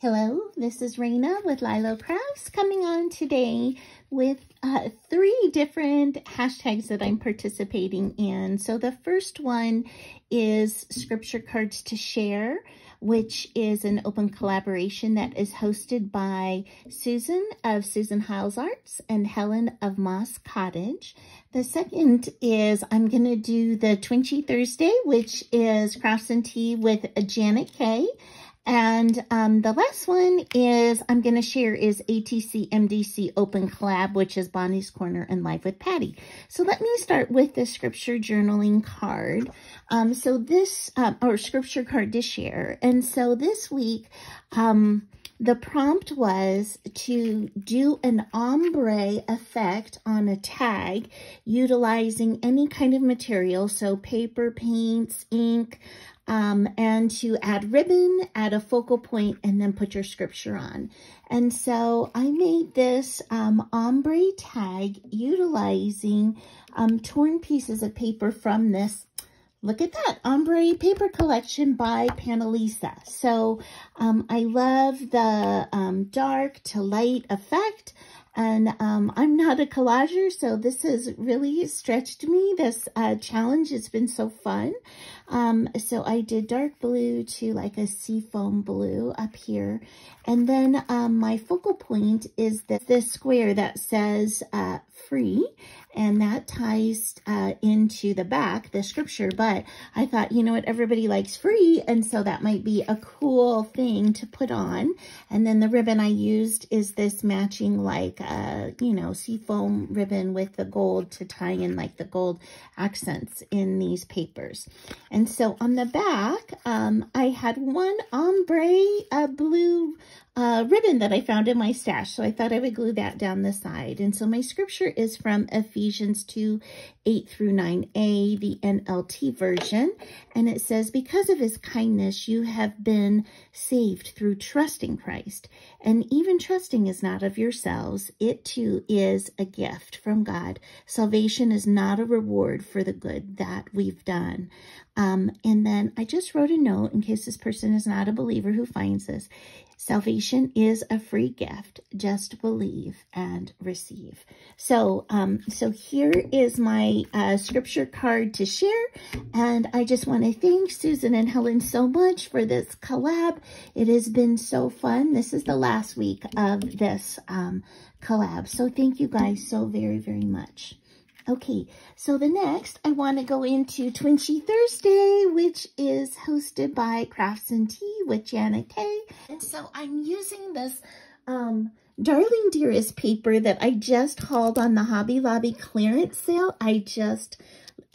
Hello, this is Raina with LYLO Crafts coming on today with uh, three different hashtags that I'm participating in. So the first one is Scripture Cards to Share, which is an open collaboration that is hosted by Susan of Susan Hiles Arts and Helen of Moss Cottage. The second is I'm going to do the Twinchie Thursday, which is Crafts and Tea with Janet Kay. And um, the last one is I'm going to share is ATC MDC Open Collab, which is Bonnie's Corner and Life with Patti. So let me start with the scripture journaling card. Um, so this, um, or scripture card to share. And so this week, um, the prompt was to do an ombre effect on a tag utilizing any kind of material, so paper, paints, ink, um, and to add ribbon, add a focal point, and then put your scripture on. And so I made this um, ombre tag utilizing um, torn pieces of paper from this Look at that, ombre paper collection by Panalisa. So um, I love the um, dark to light effect. And um, I'm not a collager, so this has really stretched me. This uh, challenge has been so fun. Um, so I did dark blue to like a seafoam blue up here. And then um, my focal point is this, this square that says uh, free and that ties uh, into the back, the scripture, but I thought, you know what, everybody likes free, and so that might be a cool thing to put on. And then the ribbon I used is this matching, like, you know, seafoam ribbon with the gold to tie in, like, the gold accents in these papers. And so on the back, um, I had one ombre a blue uh, ribbon that I found in my stash. So I thought I would glue that down the side. And so my scripture is from Ephesians 2, 8 through 9a, the NLT version. And it says, because of his kindness, you have been saved through trusting Christ. And even trusting is not of yourselves. It too is a gift from God. Salvation is not a reward for the good that we've done. Um, and then I just wrote a note in case this person is not a believer who finds this. Salvation is a free gift. Just believe and receive. So, um, so here is my uh, scripture card to share. And I just want to thank Susan and Helen so much for this collab. It has been so fun. This is the last week of this um, collab. So thank you guys so very, very much. Okay, so the next I want to go into Twinchie Thursday, which is hosted by Crafts and Tea with Janet Kay. And so I'm using this um, Darling Dearest paper that I just hauled on the Hobby Lobby clearance sale. I just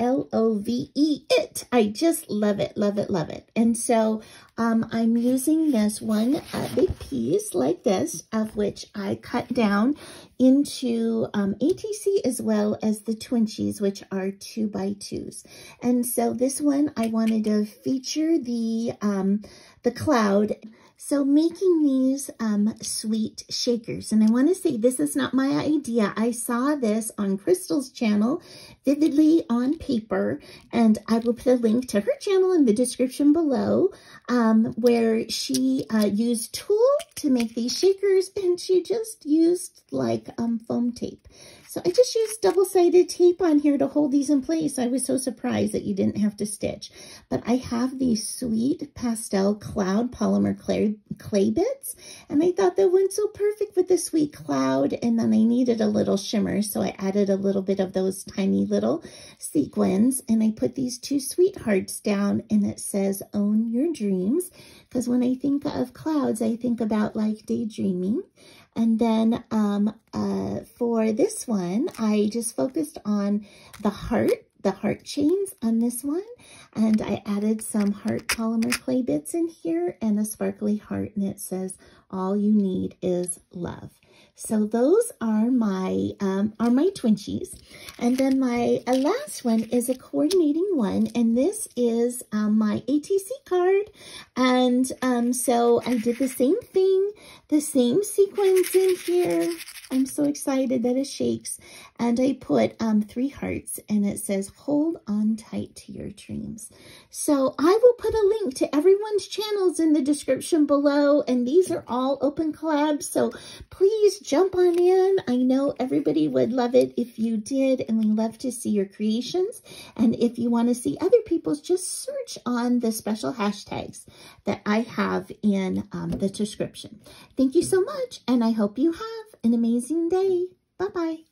L-O-V-E, it. I just love it, love it, love it. And so um, I'm using this one uh, big piece like this, of which I cut down into um, ATC as well as the Twinchies, which are two by twos. And so this one, I wanted to feature the, um, the cloud so making these um, sweet shakers, and I want to say this is not my idea. I saw this on Krystal's channel, Vividly on Paper, and I will put a link to her channel in the description below, um, where she uh, used tulle to make these shakers, and she just used like um, foam tape. So I just used double-sided tape on here to hold these in place. I was so surprised that you didn't have to stitch. But I have these sweet pastel cloud polymer clay, clay bits, and I thought that went so perfect with the sweet cloud, and then I needed a little shimmer, so I added a little bit of those tiny little sequins, and I put these two sweethearts down, and it says, own your dreams, because when I think of clouds, I think about like daydreaming. And then um, uh, for this one, I just focused on the heart, the heart chains on this one. And I added some heart polymer clay bits in here and a sparkly heart. And it says, all you need is love. So those are my um, are my Twinchies. And then my uh, last one is a coordinating one. And this is um, my ATC card. And um, so I did the same thing, the same sequence in here. I'm so excited that it shakes. And I put um, three hearts and it says, hold on tight to your dreams. So I will put a link to everyone's channels in the description below. And these are all open collabs. So please jump on in. I know everybody would love it if you did. And we love to see your creations. And if you want to see other people's, just search on the special hashtags that I have in um, the description. Thank you so much. And I hope you have an amazing day. Bye-bye.